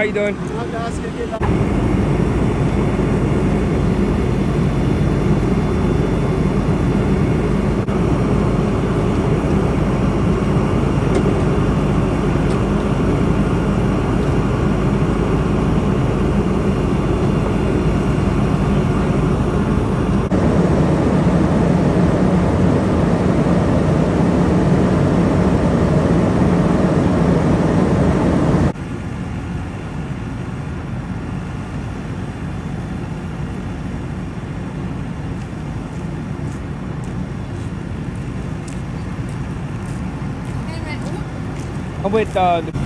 How you doing? With uh, the